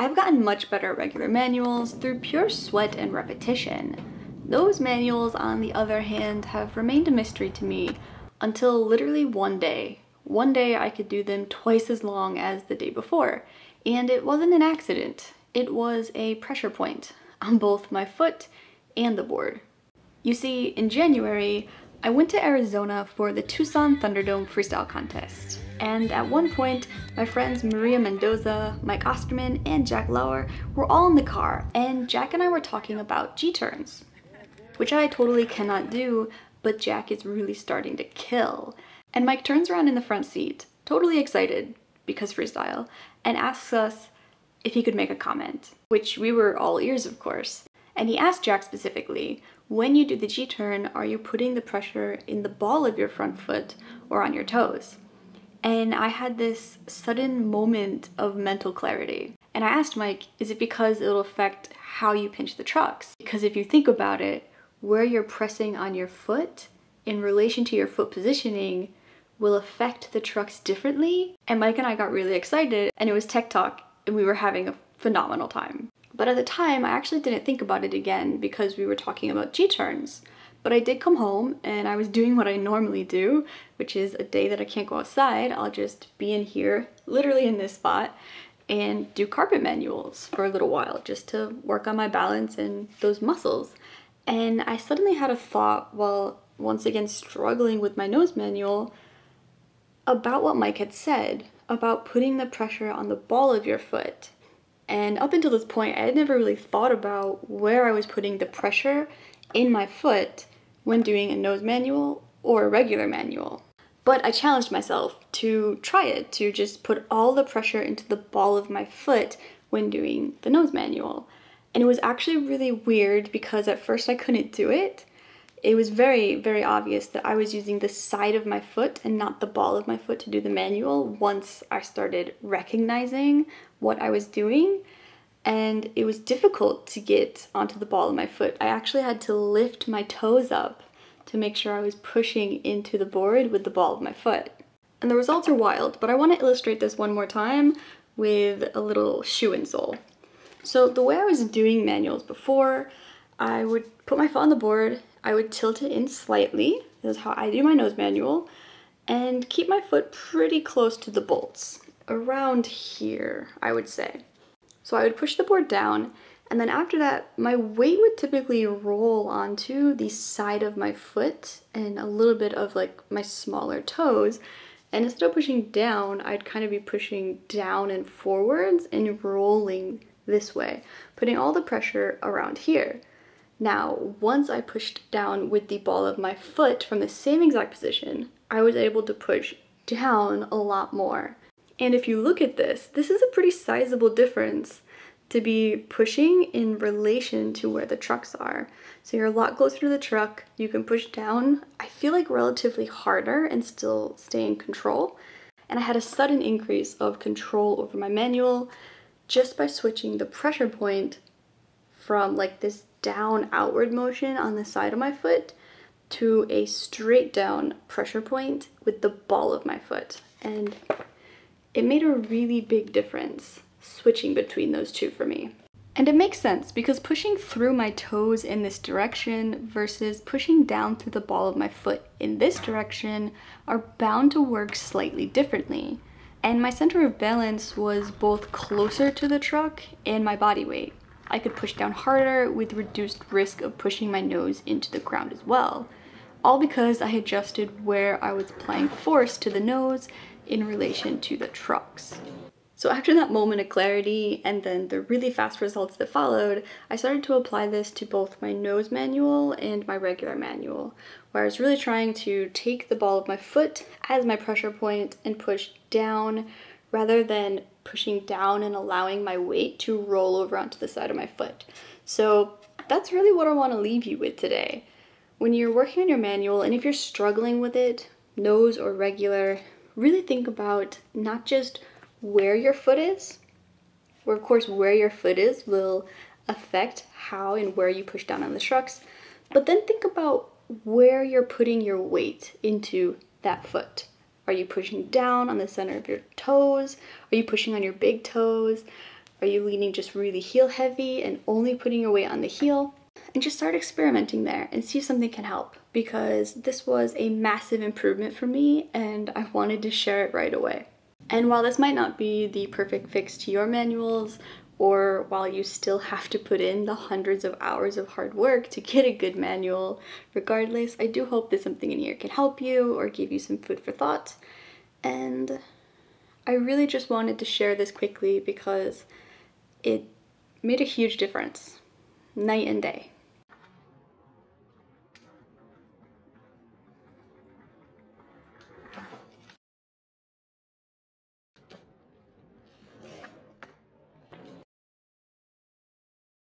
I've gotten much better at regular manuals through pure sweat and repetition. Nose manuals, on the other hand, have remained a mystery to me until literally one day. One day I could do them twice as long as the day before, and it wasn't an accident. It was a pressure point on both my foot and the board. You see, in January, I went to Arizona for the Tucson Thunderdome Freestyle Contest. And at one point, my friends Maria Mendoza, Mike Osterman, and Jack Lauer were all in the car, and Jack and I were talking about G-turns, which I totally cannot do, but Jack is really starting to kill. And Mike turns around in the front seat, totally excited, because freestyle, and asks us if he could make a comment, which we were all ears, of course. And he asked Jack specifically, when you do the G-turn, are you putting the pressure in the ball of your front foot or on your toes? And I had this sudden moment of mental clarity. And I asked Mike, is it because it'll affect how you pinch the trucks? Because if you think about it, where you're pressing on your foot in relation to your foot positioning will affect the trucks differently. And Mike and I got really excited and it was tech talk and we were having a phenomenal time. But at the time, I actually didn't think about it again because we were talking about G-turns. But I did come home and I was doing what I normally do, which is a day that I can't go outside, I'll just be in here, literally in this spot, and do carpet manuals for a little while just to work on my balance and those muscles. And I suddenly had a thought while once again struggling with my nose manual about what Mike had said about putting the pressure on the ball of your foot and up until this point, I had never really thought about where I was putting the pressure in my foot when doing a nose manual or a regular manual. But I challenged myself to try it, to just put all the pressure into the ball of my foot when doing the nose manual. And it was actually really weird because at first I couldn't do it. It was very, very obvious that I was using the side of my foot and not the ball of my foot to do the manual once I started recognizing what I was doing and it was difficult to get onto the ball of my foot. I actually had to lift my toes up to make sure I was pushing into the board with the ball of my foot. And the results are wild, but I want to illustrate this one more time with a little shoe insole. So the way I was doing manuals before, I would put my foot on the board, I would tilt it in slightly, this is how I do my nose manual, and keep my foot pretty close to the bolts around here, I would say. So I would push the board down and then after that, my weight would typically roll onto the side of my foot and a little bit of like my smaller toes. And instead of pushing down, I'd kind of be pushing down and forwards and rolling this way, putting all the pressure around here. Now, once I pushed down with the ball of my foot from the same exact position, I was able to push down a lot more. And if you look at this, this is a pretty sizable difference to be pushing in relation to where the trucks are. So you're a lot closer to the truck, you can push down, I feel like relatively harder and still stay in control. And I had a sudden increase of control over my manual just by switching the pressure point from like this down outward motion on the side of my foot to a straight down pressure point with the ball of my foot. And it made a really big difference switching between those two for me. And it makes sense because pushing through my toes in this direction versus pushing down through the ball of my foot in this direction are bound to work slightly differently. And my center of balance was both closer to the truck and my body weight. I could push down harder with reduced risk of pushing my nose into the ground as well. All because I adjusted where I was applying force to the nose in relation to the trucks. So after that moment of clarity and then the really fast results that followed, I started to apply this to both my nose manual and my regular manual, where I was really trying to take the ball of my foot as my pressure point and push down rather than pushing down and allowing my weight to roll over onto the side of my foot. So that's really what I want to leave you with today. When you're working on your manual and if you're struggling with it, nose or regular, really think about not just where your foot is, where of course where your foot is will affect how and where you push down on the trucks, but then think about where you're putting your weight into that foot. Are you pushing down on the center of your toes? Are you pushing on your big toes? Are you leaning just really heel heavy and only putting your weight on the heel? And just start experimenting there and see if something can help because this was a massive improvement for me and I wanted to share it right away. And while this might not be the perfect fix to your manuals, or while you still have to put in the hundreds of hours of hard work to get a good manual, regardless, I do hope that something in here can help you or give you some food for thought. And I really just wanted to share this quickly because it made a huge difference, night and day.